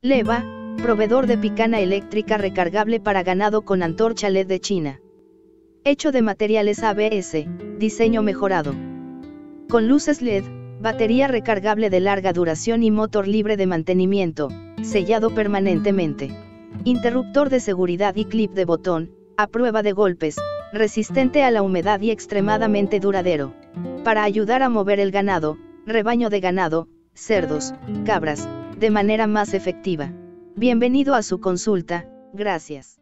Leva, proveedor de picana eléctrica recargable para ganado con antorcha LED de China. Hecho de materiales ABS, diseño mejorado. Con luces LED, batería recargable de larga duración y motor libre de mantenimiento, sellado permanentemente. Interruptor de seguridad y clip de botón, a prueba de golpes, resistente a la humedad y extremadamente duradero. Para ayudar a mover el ganado, rebaño de ganado, cerdos, cabras, de manera más efectiva. Bienvenido a su consulta, gracias.